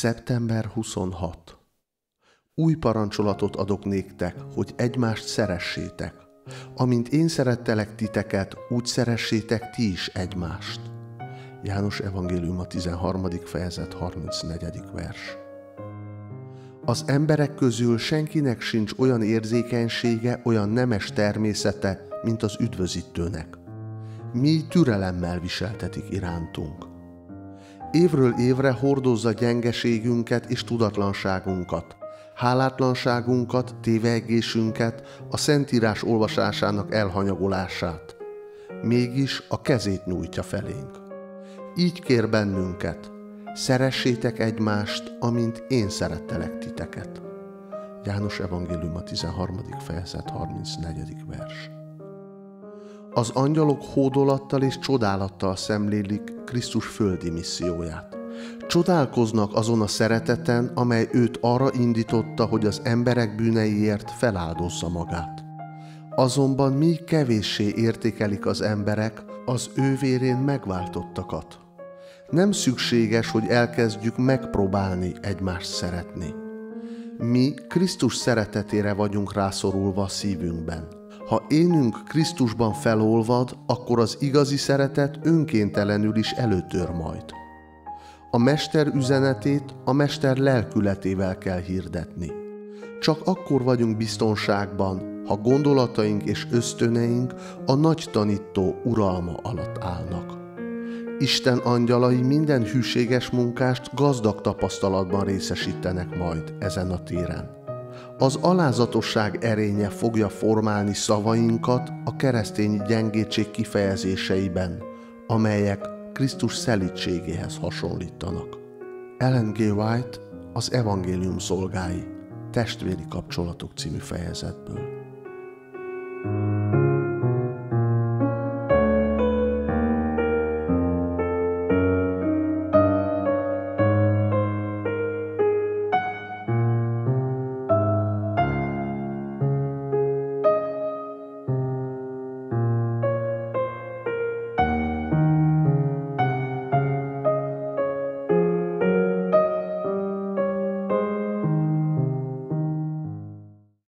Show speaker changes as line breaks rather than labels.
Szeptember 26. Új parancsolatot adok néktek, hogy egymást szeressétek. Amint én szerettelek titeket, úgy szeressétek ti is egymást. János Evangélium a 13. fejezet 34. vers. Az emberek közül senkinek sincs olyan érzékenysége, olyan nemes természete, mint az üdvözítőnek. Mi türelemmel viseltetik irántunk. Évről évre hordozza gyengeségünket és tudatlanságunkat, hálátlanságunkat, tévegésünket, a Szentírás olvasásának elhanyagolását. Mégis a kezét nyújtja felénk. Így kér bennünket, szeressétek egymást, amint én szerettelek titeket. János Evangélium a 13. fejezet 34. vers. Az angyalok hódolattal és csodálattal szemlélik Krisztus földi misszióját. Csodálkoznak azon a szereteten, amely őt arra indította, hogy az emberek bűneiért feláldozza magát. Azonban mi kevéssé értékelik az emberek az ő vérén megváltottakat. Nem szükséges, hogy elkezdjük megpróbálni egymást szeretni. Mi Krisztus szeretetére vagyunk rászorulva a szívünkben – ha énünk Krisztusban felolvad, akkor az igazi szeretet önkéntelenül is előtör majd. A Mester üzenetét a Mester lelkületével kell hirdetni. Csak akkor vagyunk biztonságban, ha gondolataink és ösztöneink a nagy tanító uralma alatt állnak. Isten angyalai minden hűséges munkást gazdag tapasztalatban részesítenek majd ezen a téren. Az alázatosság erénye fogja formálni szavainkat a keresztény gyengétség kifejezéseiben, amelyek Krisztus szelítségéhez hasonlítanak. Ellen G. White az Evangélium szolgái, testvéri kapcsolatok című fejezetből.